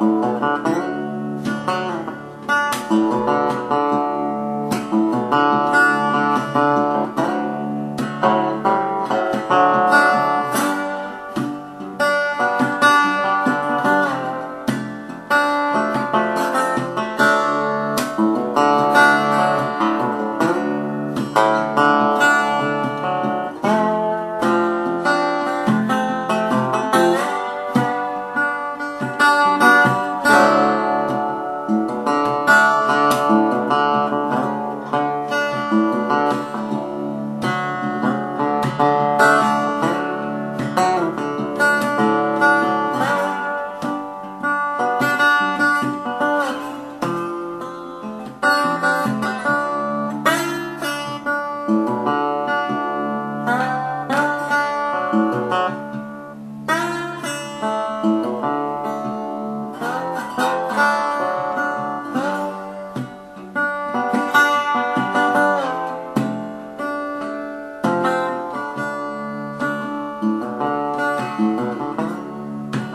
Música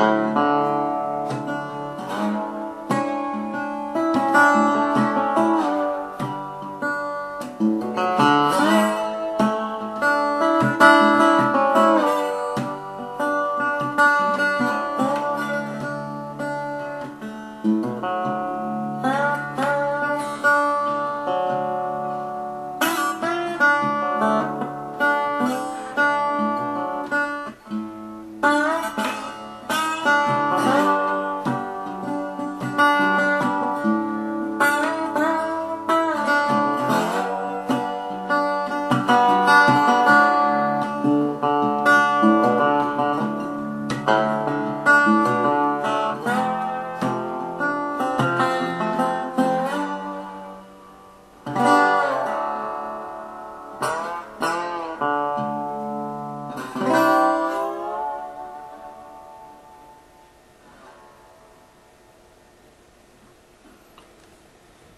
Bye.